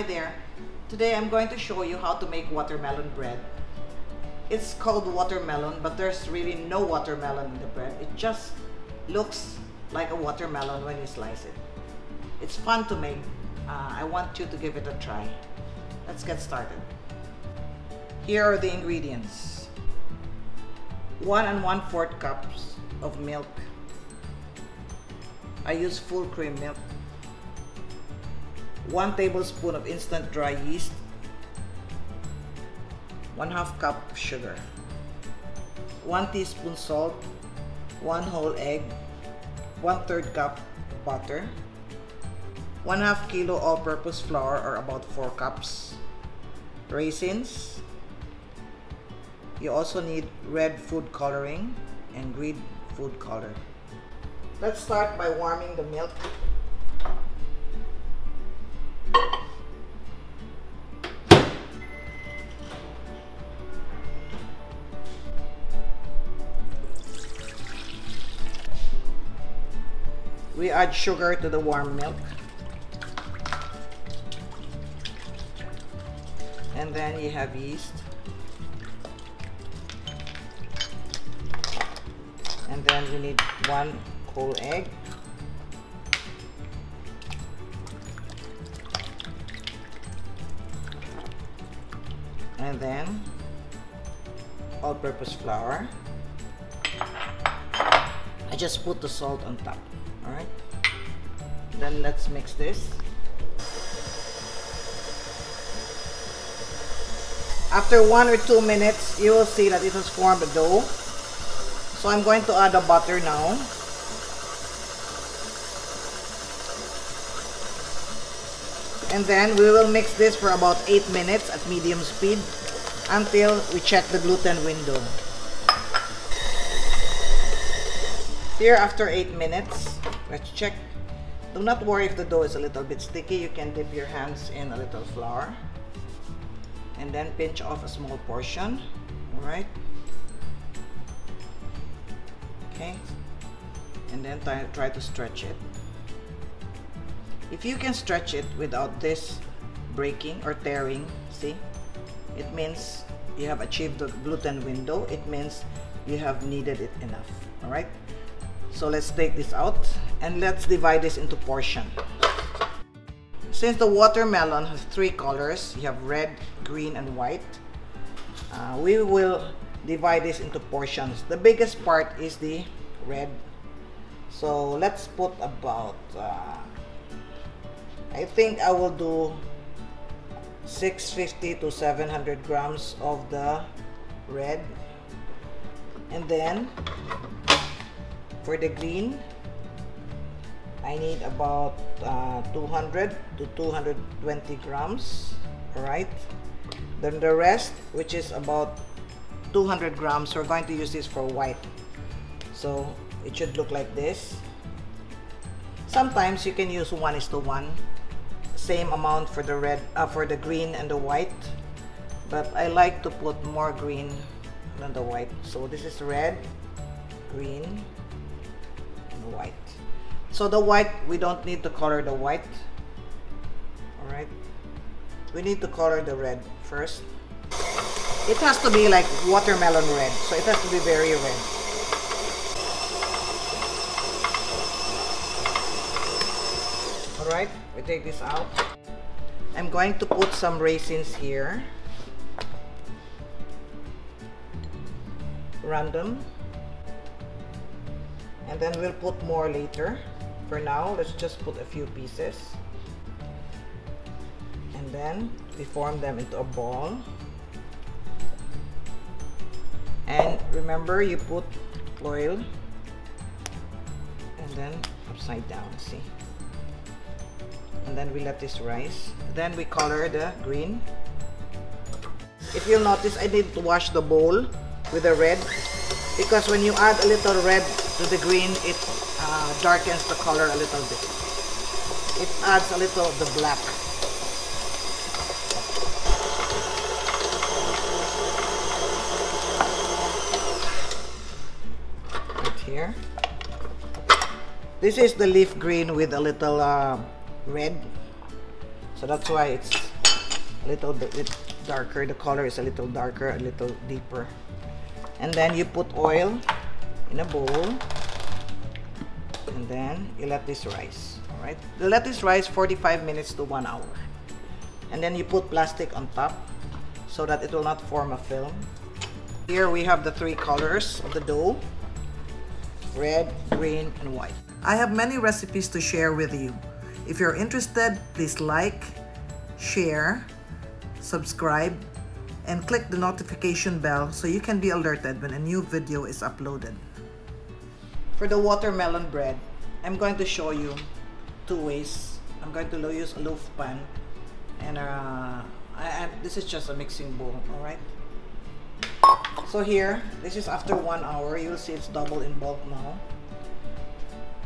Hi there. Today I'm going to show you how to make watermelon bread. It's called watermelon, but there's really no watermelon in the bread. It just looks like a watermelon when you slice it. It's fun to make. Uh, I want you to give it a try. Let's get started. Here are the ingredients. One and one fourth cups of milk. I use full cream milk. One tablespoon of instant dry yeast. One half cup sugar. One teaspoon salt. One whole egg. One third cup butter. One half kilo all-purpose flour or about four cups. Raisins. You also need red food coloring and green food color. Let's start by warming the milk. We add sugar to the warm milk. And then you have yeast. And then we need one whole egg. And then all-purpose flour. I just put the salt on top? Then let's mix this. After one or two minutes, you will see that it has formed a dough. So I'm going to add the butter now. And then we will mix this for about 8 minutes at medium speed until we check the gluten window. Here after 8 minutes, let's check. Do not worry if the dough is a little bit sticky. You can dip your hands in a little flour. And then pinch off a small portion. Alright. Okay. And then try, try to stretch it. If you can stretch it without this breaking or tearing, see, it means you have achieved the gluten window. It means you have kneaded it enough. All right. So let's take this out and let's divide this into portion. Since the watermelon has three colors, you have red, green, and white, uh, we will divide this into portions. The biggest part is the red. So let's put about uh, I think I will do 650 to 700 grams of the red and then for the green I need about uh, 200 to 220 grams alright? Then the rest which is about 200 grams we're going to use this for white. So it should look like this. Sometimes you can use one is to one same amount for the red uh, for the green and the white. But I like to put more green than the white. So this is red green white so the white we don't need to color the white all right we need to color the red first it has to be like watermelon red so it has to be very red Alright, we take this out. I'm going to put some raisins here. Random. Then we'll put more later. For now, let's just put a few pieces. And then we form them into a ball. And remember, you put oil and then upside down, see? and then we let this rise then we color the green if you'll notice I to wash the bowl with the red because when you add a little red to the green it uh, darkens the color a little bit. It adds a little of the black. Right here. This is the leaf green with a little uh, red. So that's why it's a little bit darker. The color is a little darker a little deeper and then you put oil in a bowl. And then you let this rise all right let this rise 45 minutes to one hour. And then you put plastic on top so that it will not form a film. Here we have the three colors of the dough red green and white. I have many recipes to share with you. If you're interested please like share subscribe and click the notification bell so you can be alerted when a new video is uploaded. For the watermelon bread I'm going to show you two ways. I'm going to use a loaf pan and uh, I, I, this is just a mixing bowl all right so here this is after one hour you'll see it's double in bulk now.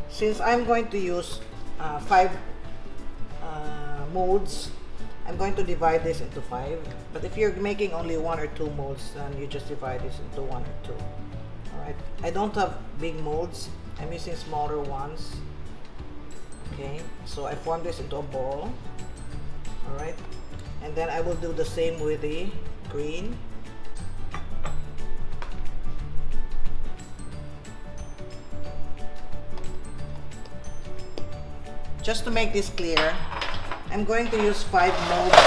Since I'm going to use uh, five uh, molds I'm going to divide this into five but if you're making only one or two molds then you just divide this into one or two. Alright I don't have big molds. I'm using smaller ones. Okay so I form this into a ball. Alright and then I will do the same with the green. Just to make this clear I'm going to use five molds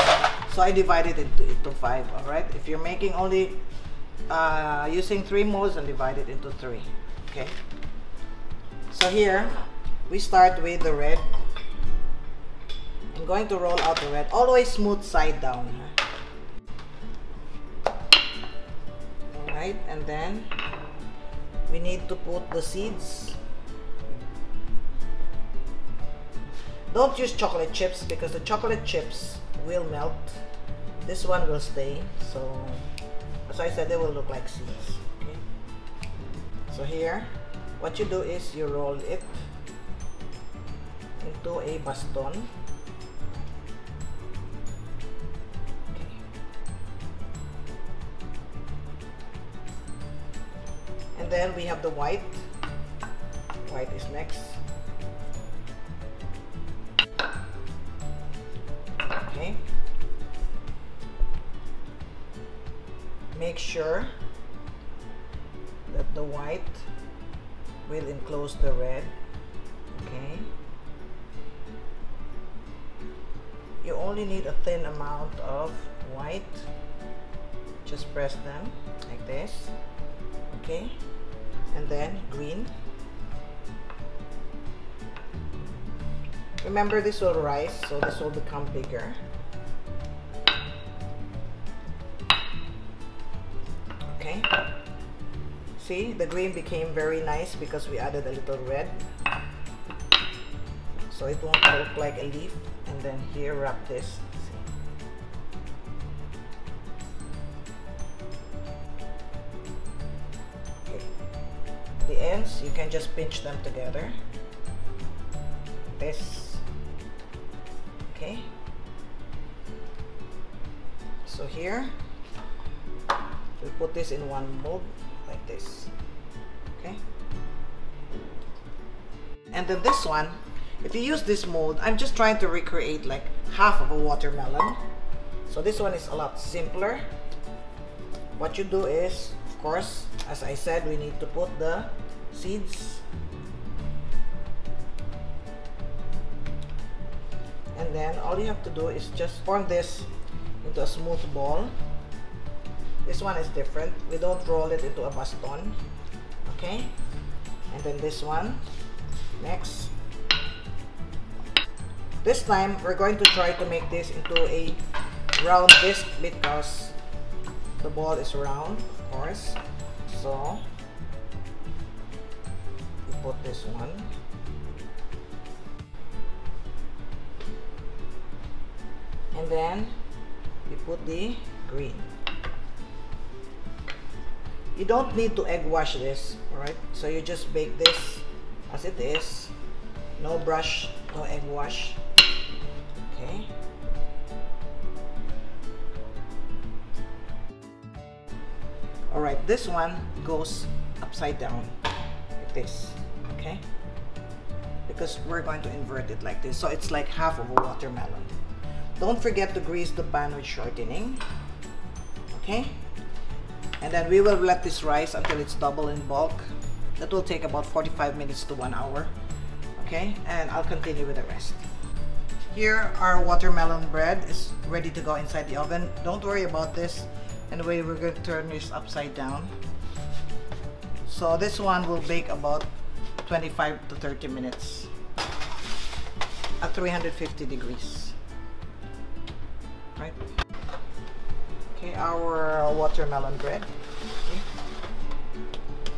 so I divided it into, five all right? If you're making only uh, using three molds and divide it into three okay? So here we start with the red. I'm going to roll out the red. All way smooth side down alright and then we need to put the seeds Don't use chocolate chips because the chocolate chips will melt. This one will stay. So, as I said, they will look like seeds. Okay. So here, what you do is you roll it into a baston. Okay. And then we have the white. White is next. Make sure that the white will enclose the red okay? You only need a thin amount of white. Just press them like this okay? And then green. Remember this will rise, so this will become bigger. See, the green became very nice because we added a little red. So it won't look like a leaf. And then here, wrap this. Okay. The ends, you can just pinch them together. This okay so here we put this in one mold like this and then this one if you use this mold I'm just trying to recreate like half of a watermelon. So this one is a lot simpler. What you do is of course as I said we need to put the seeds. And then all you have to do is just form this into a smooth ball. This one is different. We don't roll it into a baston okay? And then this one next. This time we're going to try to make this into a round disc because the ball is round of course. So we put this one. And then we put the green. You don't need to egg wash this all right so you just bake this as it is no brush no egg wash. Okay. All right this one goes upside down like this okay? Because we're going to invert it like this. So it's like half of a watermelon. Don't forget to grease the pan with shortening okay? And then we will let this rise until it's double in bulk that will take about 45 minutes to one hour okay? And I'll continue with the rest. Here our watermelon bread is ready to go inside the oven. Don't worry about this. Anyway we're going to turn this upside down. So this one will bake about 25 to 30 minutes at 350 degrees. Right? Okay our watermelon bread.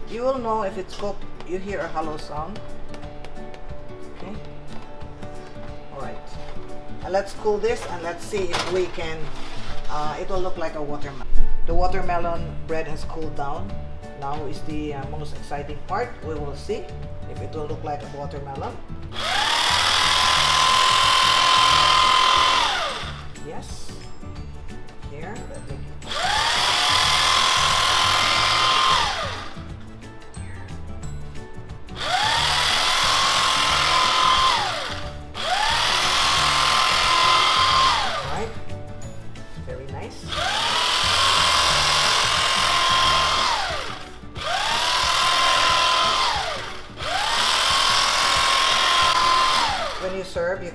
You will know if it's cooked you hear a hollow sound. Okay? All right. And let's cool this and let's see if we can uh, it will look like a watermelon. The watermelon bread has cooled down. Now is the uh, most exciting part. We will see if it will look like a watermelon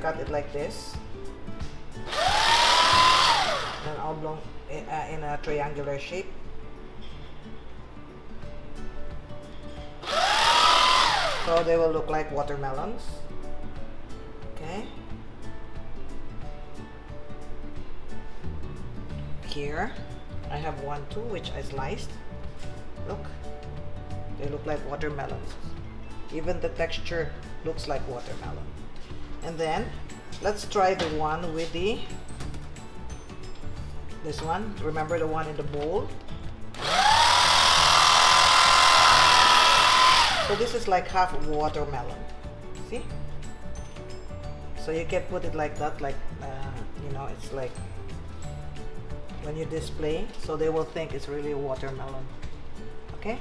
cut it like this. An oblong in, uh, in a triangular shape. So they will look like watermelons. Okay. Here, I have one too, which I sliced. Look, they look like watermelons. Even the texture looks like watermelon. And then, let's try the one with the, this one. Remember the one in the bowl? So this is like half watermelon. See? So you can put it like that, like, uh, you know, it's like when you display, so they will think it's really watermelon. Okay?